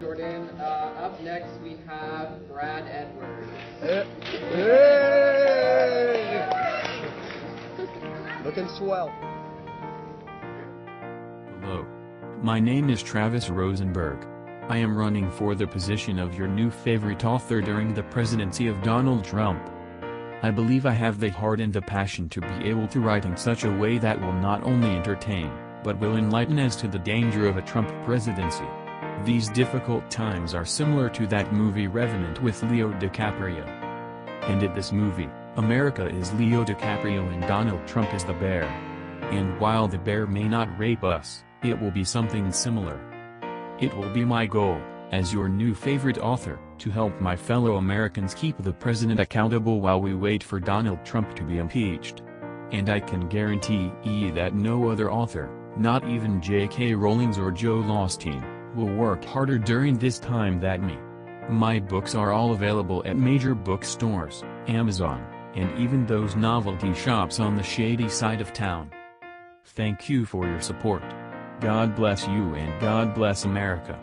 Jordan. Uh, up next, we have Brad Edwards. Hey. Looking swell. Hello. My name is Travis Rosenberg. I am running for the position of your new favorite author during the presidency of Donald Trump. I believe I have the heart and the passion to be able to write in such a way that will not only entertain, but will enlighten as to the danger of a Trump presidency. These difficult times are similar to that movie Revenant with Leo DiCaprio. And in this movie, America is Leo DiCaprio and Donald Trump is the bear. And while the bear may not rape us, it will be something similar. It will be my goal, as your new favorite author, to help my fellow Americans keep the president accountable while we wait for Donald Trump to be impeached. And I can guarantee that no other author, not even J.K. Rowling's or Joel Osteen, will work harder during this time than me. My books are all available at major bookstores, Amazon, and even those novelty shops on the shady side of town. Thank you for your support. God bless you and God bless America.